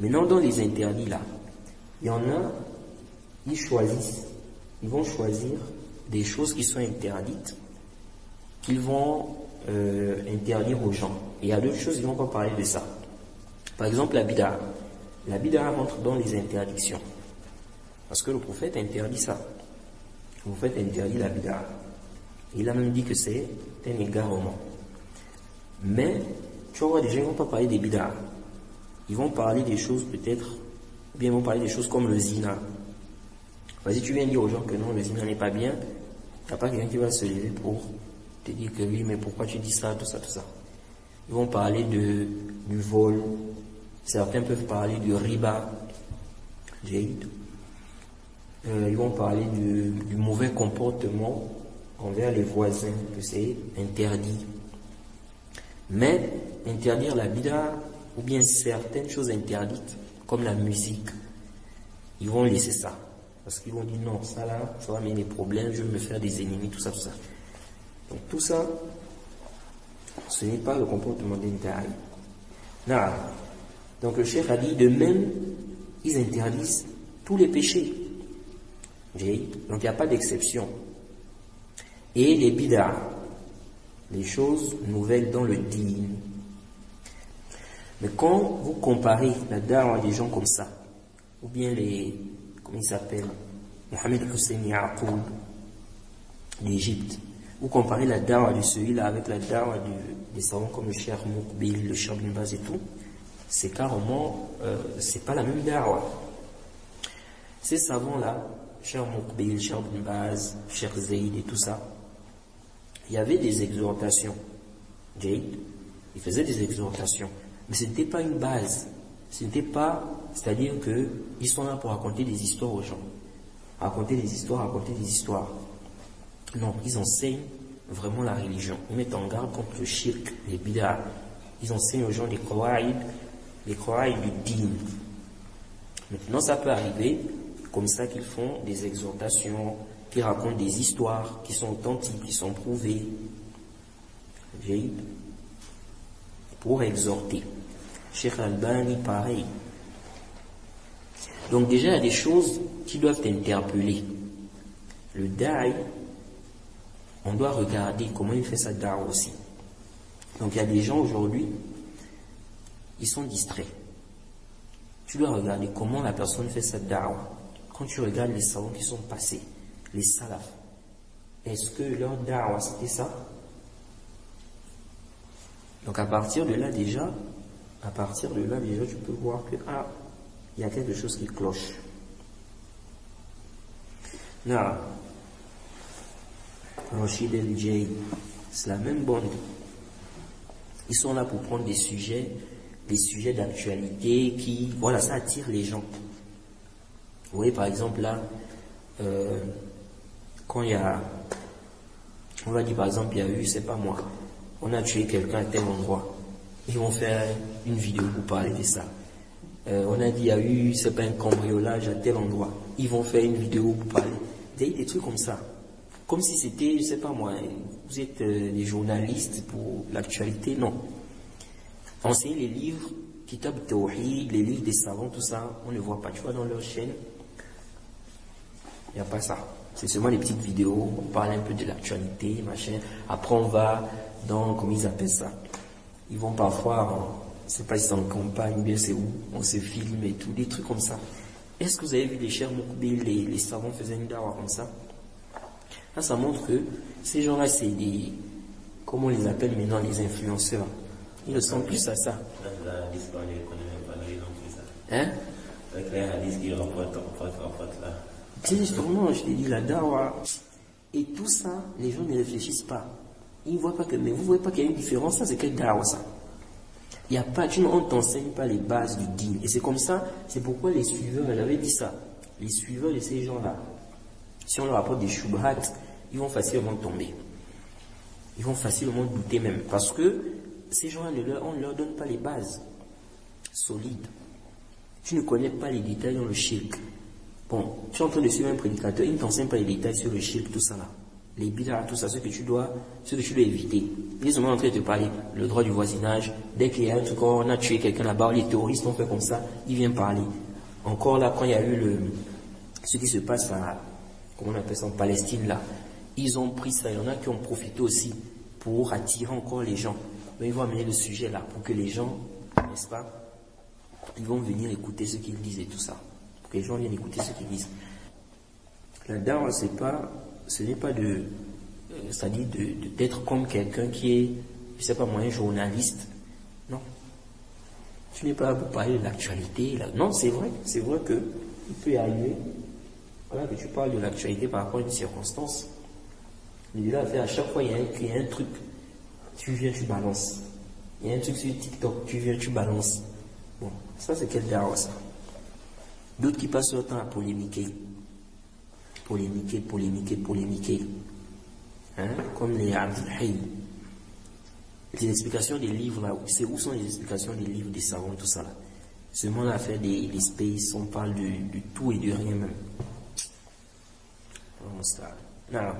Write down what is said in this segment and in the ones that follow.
Maintenant, dans les interdits là, il y en a, ils choisissent, ils vont choisir des choses qui sont interdites, qu'ils vont euh, interdire aux gens. Et il y a d'autres choses, ils ne vont pas parler de ça. Par exemple, la bid'a. La bid'a rentre dans les interdictions. Parce que le prophète interdit ça. Le prophète interdit la bid'a. Il a même dit que c'est un égarement. Mais, tu voir, des gens ne vont pas parler des bid'a. Ils vont parler des choses peut-être, ou bien ils vont parler des choses comme le zina. Vas-y, tu viens dire aux gens que non, le zina n'est pas bien, il n'y a pas quelqu'un qui va se lever pour te dire que oui, mais pourquoi tu dis ça, tout ça, tout ça? Ils vont parler de, du vol. Certains peuvent parler du riba. Euh, ils vont parler du, du, mauvais comportement envers les voisins, que c'est interdit. Mais interdire la bida ou bien certaines choses interdites, comme la musique, ils vont laisser ça. Parce qu'ils vont dire non, ça là, ça va amener des problèmes, je vais me faire des ennemis, tout ça, tout ça. Donc tout ça, ce n'est pas le comportement. Non. Donc le chef a dit, de même, ils interdisent tous les péchés. Donc il n'y a pas d'exception. Et les bidas, les choses nouvelles dans le dîme. Mais quand vous comparez la à des gens comme ça, ou bien les, comment il s'appelle, Mohamed Hussein Yaqoub d'Égypte, vous comparez la dawa de celui-là avec la dawa des savants comme le Cheikh Moukbil, le Cheikh Baz et tout, c'est carrément, euh, c'est pas la même dawa. Ces savants-là, Cheikh Moukbil, Cheikh Baz, Cheikh Zayd et tout ça, il y avait des exhortations. Jade, il faisait des exhortations. Mais ce n'était pas une base. Ce n'était pas, c'est-à-dire qu'ils sont là pour raconter des histoires aux gens. Raconter des histoires, raconter des histoires. Non, ils enseignent vraiment la religion. Ils mettent en garde contre le shirk, les bid'ah. Ils enseignent aux gens les qawaïd, les qawaïd du din. Maintenant, ça peut arriver comme ça qu'ils font des exhortations, qui racontent des histoires qui sont authentiques, qui sont prouvées. Pour exhorter. Cheikh Albani, pareil. Donc déjà, il y a des choses qui doivent interpeller. Le da'i, on doit regarder comment il fait sa da'a aussi. Donc il y a des gens aujourd'hui, ils sont distraits. Tu dois regarder comment la personne fait sa da'a. Quand tu regardes les savants qui sont passés, les salafs, est-ce que leur da'a c'était ça? Donc à partir de là déjà, à partir de là déjà tu peux voir que ah, il y a quelque chose qui cloche. Non. Rachid El Jay, c'est la même bande. Ils sont là pour prendre des sujets, des sujets d'actualité qui, voilà, ça attire les gens. Vous voyez, par exemple, là, euh, quand il y a, on va dire par exemple, il y a eu, c'est pas moi, on a tué quelqu'un à tel endroit. Ils vont faire une vidéo pour parler de ça. Euh, on a dit, il y a eu, c'est un cambriolage à tel endroit. Ils vont faire une vidéo pour parler. Des, des trucs comme ça. Comme si c'était, je sais pas moi, vous êtes euh, des journalistes pour l'actualité. Non. Enseigner les livres, Kitab Tawhid, les livres des savants, tout ça, on ne voit pas. Tu vois, dans leur chaîne, il n'y a pas ça. C'est seulement des petites vidéos, on parle un peu de l'actualité, machin. Après, on va dans, comment ils appellent ça? Ils vont parfois, je sais pas si c'est en campagne, bien c'est où, on se filme et tout, des trucs comme ça. Est-ce que vous avez vu les chers Moukbil, les, les savants faisaient une dawa comme ça? Là, ça montre que ces gens-là, c'est des, comment on les appelle maintenant, les influenceurs? Ils ne sont plus à ça. Hein? Justement, je t'ai dit, la dawa. Et tout ça, les gens ne réfléchissent pas. Pas que, mais vous ne voyez pas qu'il y a une différence, ça c'est quelle dawa il y a pas, tu, on ne t'enseigne pas les bases du din. Et c'est comme ça, c'est pourquoi les suiveurs, j'avais dit ça, les suiveurs de ces gens-là, si on leur apporte des shubhat, ils vont facilement tomber. Ils vont facilement douter même. Parce que ces gens-là, on ne leur donne pas les bases solides. Tu ne connais pas les détails dans le shirk. Bon, tu es en train de suivre un prédicateur, il ne t'enseigne pas les détails sur le shirk, tout ça là. Les bid'a, tout ça, ce que tu dois, ce que tu dois éviter. Ils sont en train de te parler, le droit du voisinage, dès qu'il y a un truc, on a tué quelqu'un là-bas, les terroristes ont fait comme ça, ils viennent parler. Encore là, quand il y a eu le, ce qui se passe comment on appelle ça, en Palestine là, ils ont pris ça, il y en a qui ont profité aussi pour attirer encore les gens. Mais ils vont amener le sujet là pour que les gens, n'est-ce pas, ils vont venir écouter ce qu'ils disent et tout ça. Pour que les gens viennent écouter ce qu'ils disent. La dawa, c'est pas, ce n'est pas de, euh, c'est-à-dire d'être comme quelqu'un qui est, je sais pas moi, un journaliste. Non. Tu n'es pas là pour parler de l'actualité. Non, c'est vrai, c'est vrai que il peut arriver, voilà, que tu parles de l'actualité par rapport à une circonstance. Mais là, à chaque fois, il y, a un, truc, tu viens, tu balances. Il y a un truc sur TikTok, tu viens, tu balances. Bon, ça c'est quel ça? D'autres qui passent leur temps à polémiquer. Polémiquer, polémiquer, polémiquer. Hein? Comme les Abdul Les explications des livres, là, c'est où sont les explications des livres, des savants, tout ça Ce monde a fait des, des on parle du, tout et du rien même. Non.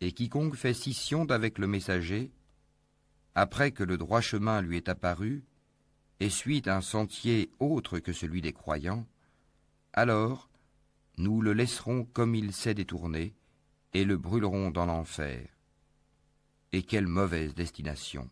Et quiconque fait scission d'avec le messager, après que le droit chemin lui est apparu, et suit un sentier autre que celui des croyants, alors nous le laisserons comme il s'est détourné, et le brûlerons dans l'enfer. Et quelle mauvaise destination